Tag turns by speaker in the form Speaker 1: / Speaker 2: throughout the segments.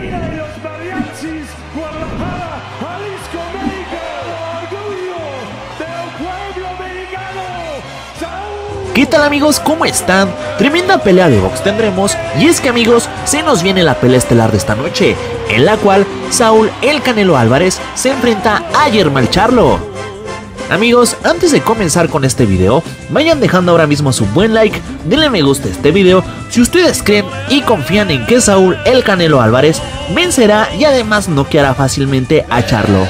Speaker 1: de los Jalisco, México, orgullo del pueblo mexicano.
Speaker 2: ¿Qué tal amigos? ¿Cómo están? Tremenda pelea de box tendremos y es que amigos, se nos viene la pelea estelar de esta noche, en la cual Saúl El Canelo Álvarez se enfrenta a Yermal Charlo. Amigos, antes de comenzar con este video, vayan dejando ahora mismo su buen like, denle me gusta a este video si ustedes creen y confían en que Saúl El Canelo Álvarez vencerá y además noqueará fácilmente a Charlo.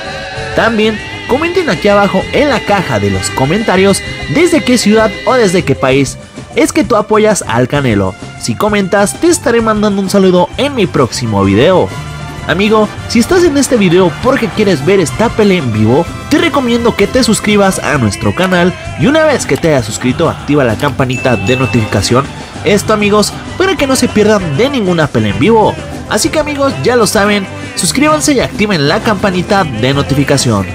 Speaker 2: También comenten aquí abajo en la caja de los comentarios desde qué ciudad o desde qué país es que tú apoyas al Canelo. Si comentas te estaré mandando un saludo en mi próximo video. Amigo, si estás en este video porque quieres ver esta pelea en vivo, te recomiendo que te suscribas a nuestro canal y una vez que te hayas suscrito activa la campanita de notificación. Esto amigos, para que no se pierdan de ninguna pelea en vivo. Así que amigos, ya lo saben, suscríbanse y activen la campanita de notificación.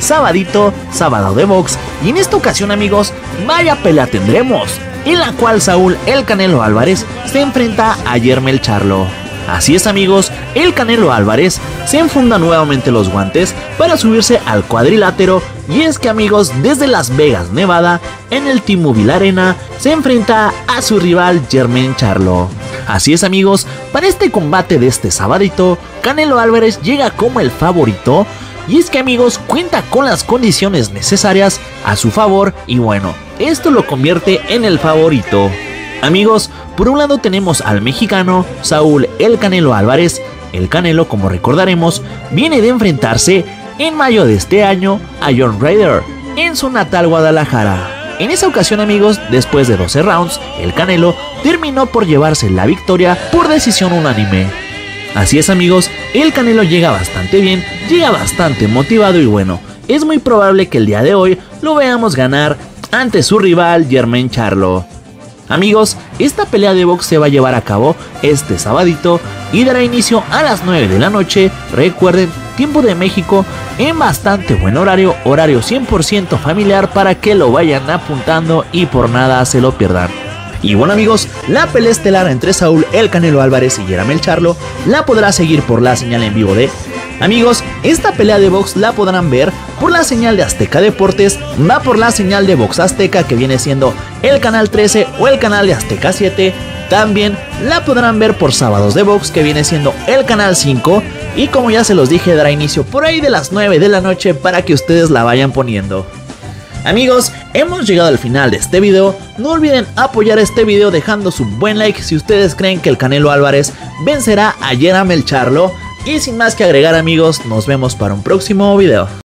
Speaker 2: Sabadito, sábado de box y en esta ocasión amigos, vaya pelea tendremos, en la cual Saúl El Canelo Álvarez se enfrenta a Yermel Charlo. Así es amigos, el Canelo Álvarez se enfunda nuevamente los guantes para subirse al cuadrilátero y es que amigos desde Las Vegas, Nevada, en el T-Mobile Arena se enfrenta a su rival Jermaine Charlo. Así es amigos, para este combate de este sabadito, Canelo Álvarez llega como el favorito y es que amigos cuenta con las condiciones necesarias a su favor y bueno, esto lo convierte en el favorito. Amigos, por un lado tenemos al mexicano Saúl El Canelo Álvarez. El Canelo, como recordaremos, viene de enfrentarse en mayo de este año a John Ryder en su natal Guadalajara. En esa ocasión amigos, después de 12 rounds, el Canelo terminó por llevarse la victoria por decisión unánime. Así es amigos, el Canelo llega bastante bien, llega bastante motivado y bueno, es muy probable que el día de hoy lo veamos ganar ante su rival Jermaine Charlo. Amigos, esta pelea de box se va a llevar a cabo este sabadito y dará inicio a las 9 de la noche. Recuerden, tiempo de México en bastante buen horario, horario 100% familiar para que lo vayan apuntando y por nada se lo pierdan. Y bueno amigos, la pelea estelar entre Saúl El Canelo Álvarez y Yeramel Charlo la podrá seguir por la señal en vivo de Amigos, esta pelea de box la podrán ver por la señal de Azteca Deportes, va por la señal de Box Azteca que viene siendo el canal 13 o el canal de Azteca 7. También la podrán ver por sábados de box que viene siendo el canal 5 y como ya se los dije dará inicio por ahí de las 9 de la noche para que ustedes la vayan poniendo. Amigos, hemos llegado al final de este video. No olviden apoyar este video dejando su buen like si ustedes creen que el Canelo Álvarez vencerá a Yeramel Charlo. Y sin más que agregar amigos, nos vemos para un próximo video.